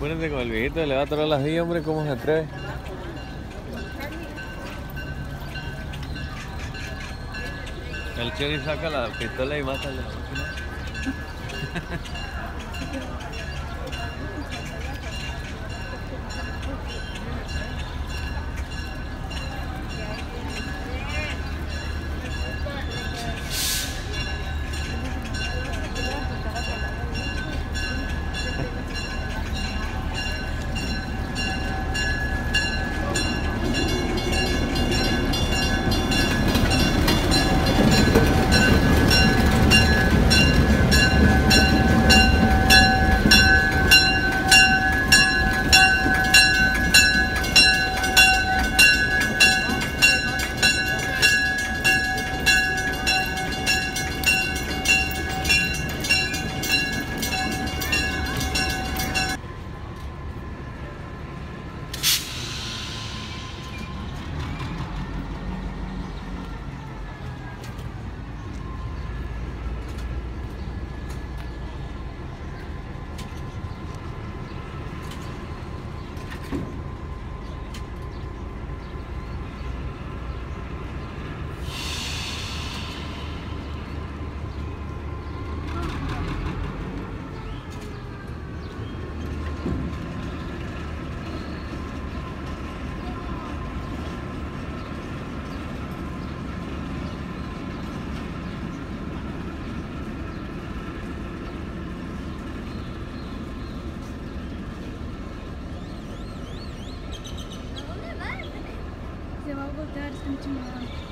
Apúrate con el viejito, le va a tocar las vías, hombre, ¿cómo se atreve? El Cherry saca la pistola y mata a la máquina. dad is coming tomorrow.